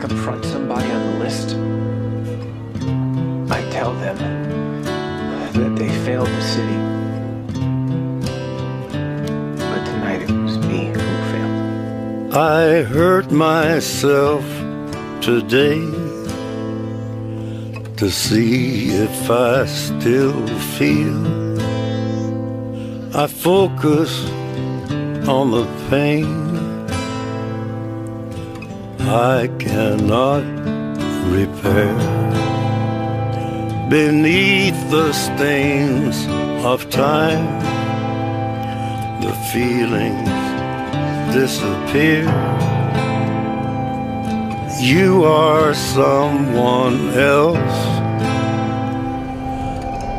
confront somebody on the list, I tell them that they failed the city. But tonight it was me who failed. I hurt myself today to see if I still feel. I focus on the pain I cannot repair. Beneath the stains of time, the feelings disappear. You are someone else.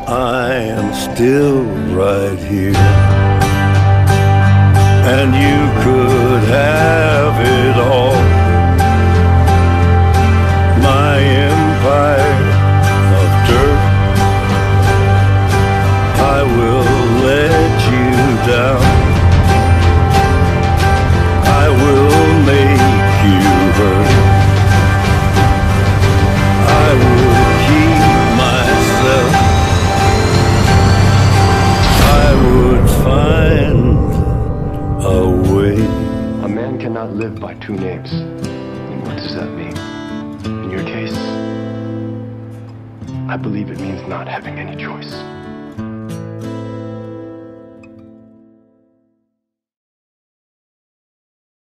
I am still right here. And you could have a. A man cannot live by two names. And what does that mean? In your case, I believe it means not having any choice.